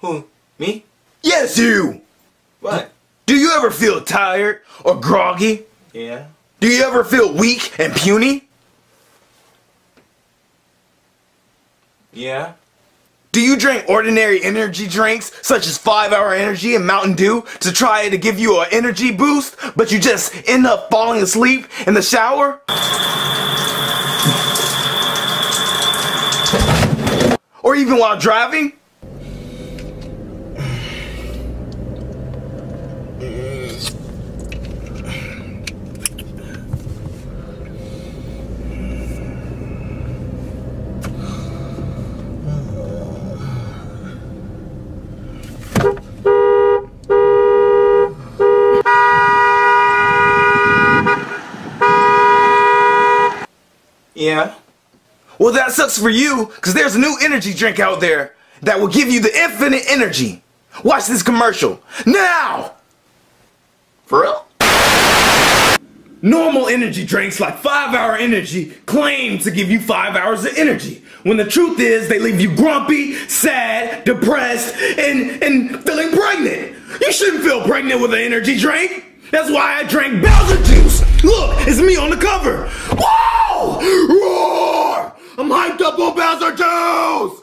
Who? Me? Yes, you! What? Do you ever feel tired or groggy? Yeah. Do you ever feel weak and puny? Yeah. Do you drink ordinary energy drinks such as 5 Hour Energy and Mountain Dew to try to give you an energy boost, but you just end up falling asleep in the shower? Or even while driving? Yeah. Well, that sucks for you, because there's a new energy drink out there that will give you the infinite energy. Watch this commercial. Now! For real? Normal energy drinks like 5 Hour Energy claim to give you 5 hours of energy. When the truth is, they leave you grumpy, sad, depressed, and, and feeling pregnant. You shouldn't feel pregnant with an energy drink. That's why I drank Bowser juice. Look, it's me on the cover. Whoa! Roar! I'm hyped up on Bowser juice!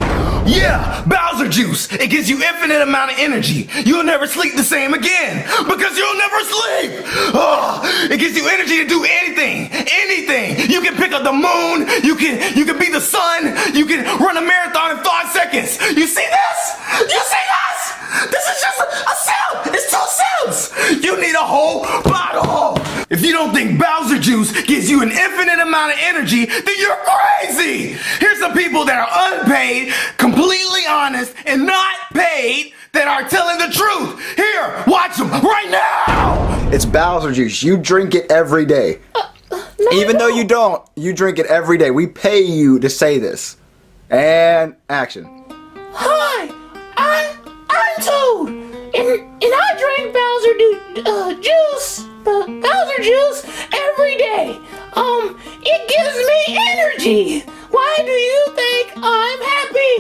Yeah, Bowser juice. It gives you infinite amount of energy. You'll never sleep the same again because you'll never sleep. Oh, it gives you energy to do anything, anything. You can pick up the moon. You can you can be the sun. You can run a marathon in five seconds. You see this? You see Bowser gives you an infinite amount of energy, then you're crazy. Here's some people that are unpaid, completely honest, and not paid that are telling the truth. Here, watch them right now. It's Bowser juice. You drink it every day. Even though you don't, you drink it every day. We pay you to say this. And action. Hi, I'm I'm Toad, and and I drink Bowser du- uh, juice, uh, Bowser juice every day. Um, it gives me energy. Why do you think I'm happy?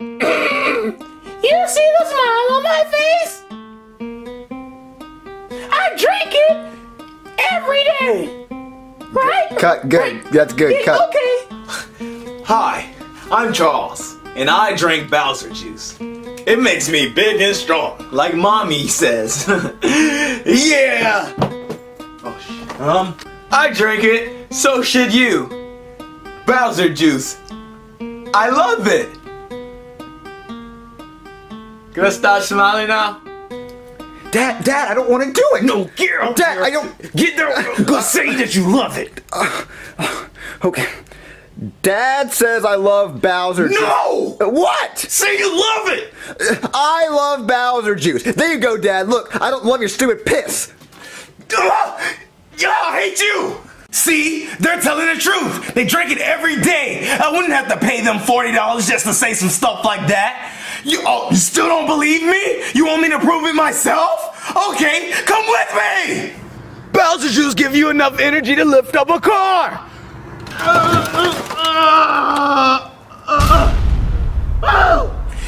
you see the smile on my face? I drink it every day. Right? Cut. Good. That's good. Yeah, Cut. Okay. Hi, I'm Charles, and I drink Bowser juice. It makes me big and strong, like mommy says. yeah! Oh shit. Um, I drink it, so should you. Bowser juice. I love it! Gonna start smiling now? Dad, Dad, I don't want to do it. No, get out Dad, there. I don't. Get there. Go say that you love it. Uh, uh, okay. Dad says I love Bowser juice. No! Uh, what? Say you love it. I love Bowser juice. There you go, Dad. Look, I don't love your stupid piss. Hate you! See, they're telling the truth. They drink it every day. I wouldn't have to pay them $40 just to say some stuff like that. You, oh, you still don't believe me? You want me to prove it myself? Okay, come with me! Bowser Juice give you enough energy to lift up a car!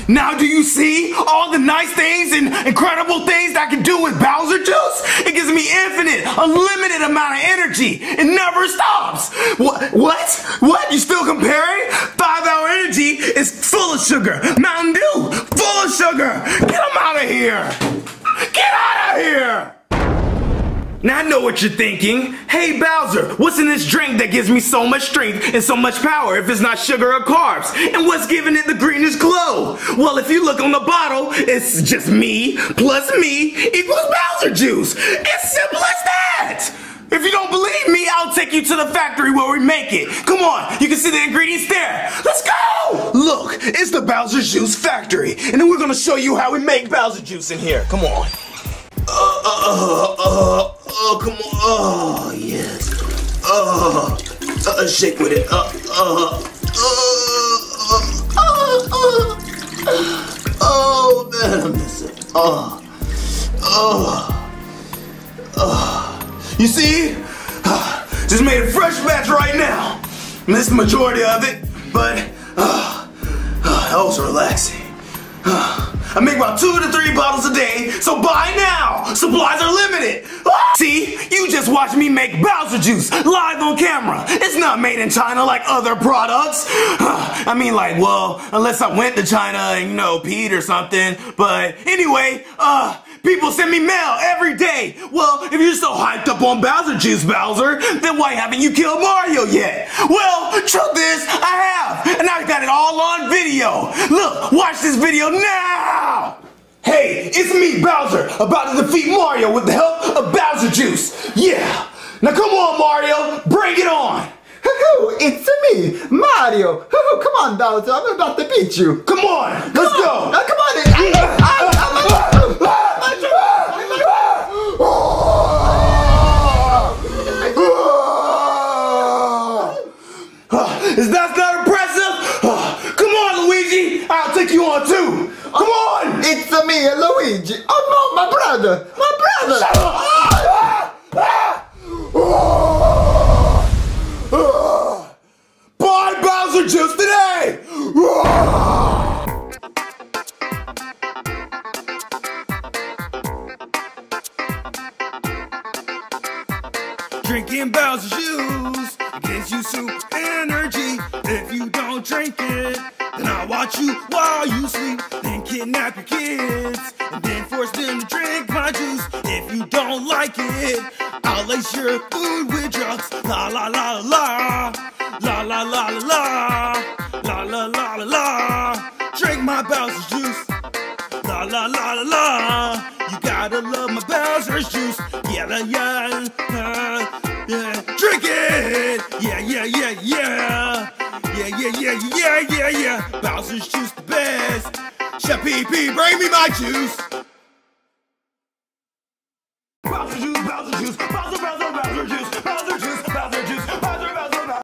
Now do you see all the nice things and incredible things I can do with Bowser? It gives me infinite, unlimited amount of energy. It never stops. What? What? What? You still comparing? Five Hour Energy is full of sugar. Mountain Dew, full of sugar. Get them out of here. Now I know what you're thinking. Hey Bowser, what's in this drink that gives me so much strength and so much power if it's not sugar or carbs? And what's giving it the greenest glow? Well, if you look on the bottle, it's just me plus me equals Bowser juice. It's simple as that. If you don't believe me, I'll take you to the factory where we make it. Come on, you can see the ingredients there. Let's go! Look, it's the Bowser Juice factory, and then we're gonna show you how we make Bowser juice in here. Come on. Uh, uh, uh, uh, come on. Oh, yes. Uh, uh, shake with it. Uh, uh, uh, uh, uh, oh, man, I miss it. Oh, oh, oh. You see? Just made a fresh batch right now. Missed the majority of it, but uh, uh, that was relaxing. I make about two to three bottles a day, so buy now! Supplies are limited! See, you just watched me make Bowser juice live on camera. It's not made in China like other products. I mean, like, well, unless I went to China and, you know, peed or something. But anyway, uh, People send me mail every day. Well, if you're so hyped up on Bowser Juice, Bowser, then why haven't you killed Mario yet? Well, truth is, I have, and I've got it all on video. Look, watch this video now. Hey, it's me, Bowser, about to defeat Mario with the help of Bowser Juice. Yeah. Now come on, Mario, bring it on. Hoo-hoo, it's me, Mario. Hoo-hoo, come on, Bowser. I'm about to beat you. Come on, let's go. Now, come on. I, I, I, Is that not impressive? Come on, Luigi. I'll take you on too. Come on. Luigi. Oh no, my brother. My brother. Shut up. Buy Bowser Juice today! Drinking Bowser juice gives you super energy. If you don't drink it, watch you while you sleep. Then kidnap your kids and then force them to drink my juice. If you don't like it, I'll lace your food with drugs. La la la la la la la la la la la la la la. Drink my Bowser juice. La la la la la. You gotta love my Bowser's juice. Yeah, la, yeah, uh, yeah. Drink it. Yeah, yeah, yeah, yeah. Yeah, yeah, yeah, yeah, yeah, yeah. Bowser's juice the best. Chef Pee Pee, bring me my juice.